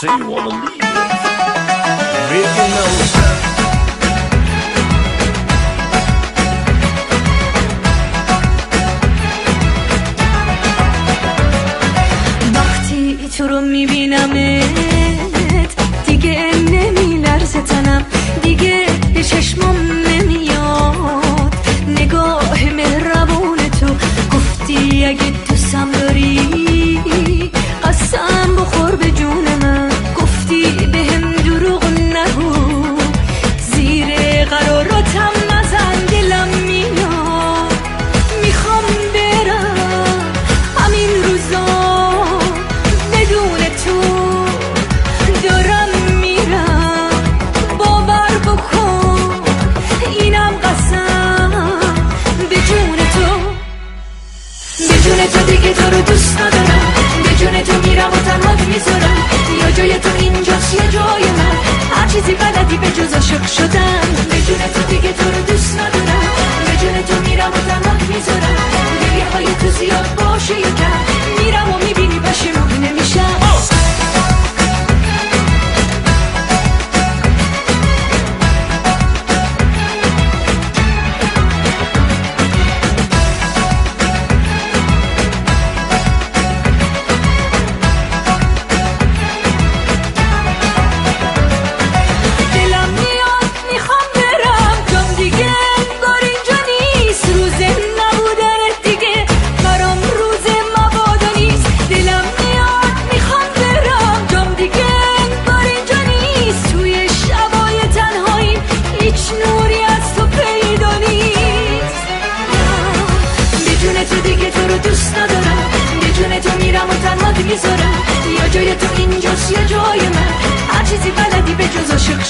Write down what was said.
say you wanna leave. Really knows. وقتی تو رو میبینمت دیگه نمیلرزه تنم دیگه دوست ندارم. به جون تو میرم و تنهات می‌ذارم. یا جای تو اینجاست یا جای من. هر چیزی بلدی به جز عاشق شدن. به جون تو دیگه تو رو دوست ندارم. به جون تو میرم و تنهات می‌ذارم. گریه های تو زیاد باشه یکم. تنهات می‌ذارم یا جای تو اینجاست یا جای من هر چیزی بلدی به جز عاشق